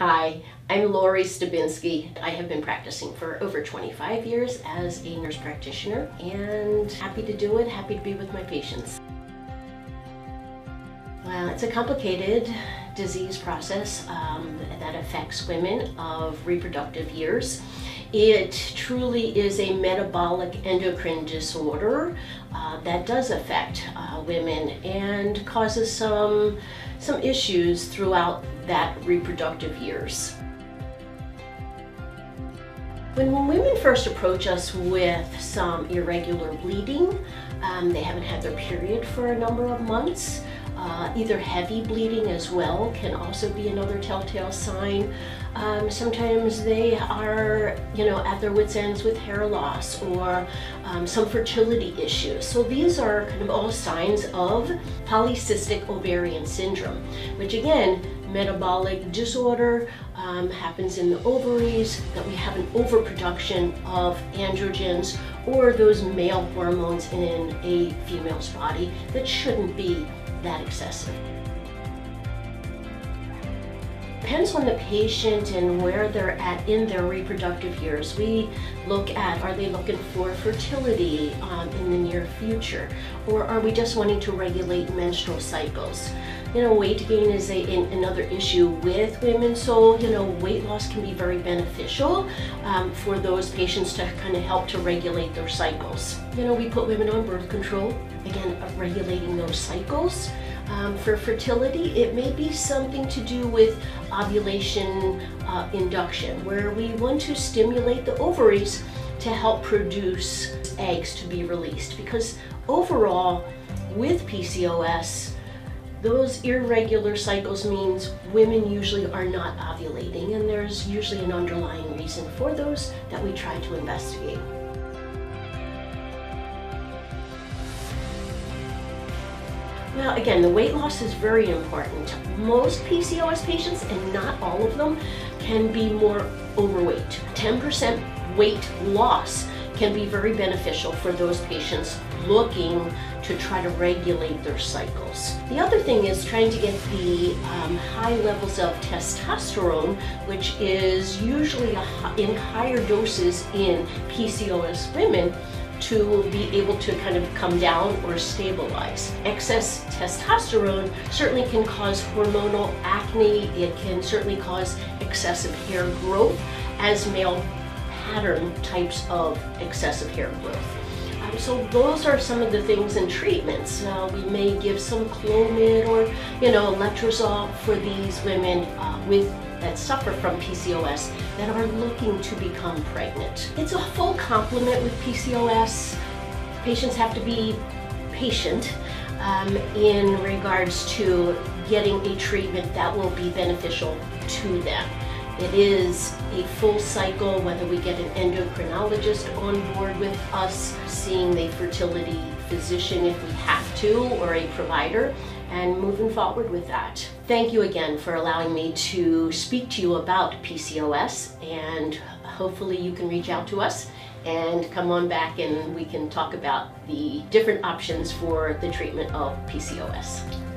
Hi, I'm Lori Stabinski. I have been practicing for over 25 years as a nurse practitioner and happy to do it, happy to be with my patients. Well, it's a complicated disease process um, that affects women of reproductive years. It truly is a metabolic endocrine disorder uh, that does affect uh, women and causes some, some issues throughout that reproductive years. When women first approach us with some irregular bleeding, um, they haven't had their period for a number of months, uh, either heavy bleeding as well can also be another telltale sign. Um, sometimes they are, you know, at their wits' ends with hair loss or um, some fertility issues. So these are kind of all signs of polycystic ovarian syndrome, which again, metabolic disorder um, happens in the ovaries, that we have an overproduction of androgens or those male hormones in a female's body that shouldn't be that excessive. Depends on the patient and where they're at in their reproductive years. We look at, are they looking for fertility um, in the near future? Or are we just wanting to regulate menstrual cycles? You know, weight gain is a, in, another issue with women, so, you know, weight loss can be very beneficial um, for those patients to kind of help to regulate their cycles. You know, we put women on birth control, again, regulating those cycles. Um, for fertility, it may be something to do with ovulation uh, induction, where we want to stimulate the ovaries to help produce eggs to be released. Because overall, with PCOS, those irregular cycles means women usually are not ovulating, and there's usually an underlying reason for those that we try to investigate. Well, again, the weight loss is very important. Most PCOS patients, and not all of them, can be more overweight. 10% weight loss can be very beneficial for those patients looking to try to regulate their cycles. The other thing is trying to get the um, high levels of testosterone, which is usually in higher doses in PCOS women, to be able to kind of come down or stabilize. Excess testosterone certainly can cause hormonal acne. It can certainly cause excessive hair growth as male pattern types of excessive hair growth. Um, so those are some of the things in treatments. Uh, we may give some Clomid or, you know, letrozole for these women uh, with that suffer from PCOS that are looking to become pregnant. It's a full complement with PCOS. Patients have to be patient um, in regards to getting a treatment that will be beneficial to them. It is a full cycle, whether we get an endocrinologist on board with us, seeing the fertility physician if we have to, or a provider, and moving forward with that. Thank you again for allowing me to speak to you about PCOS, and hopefully you can reach out to us and come on back and we can talk about the different options for the treatment of PCOS.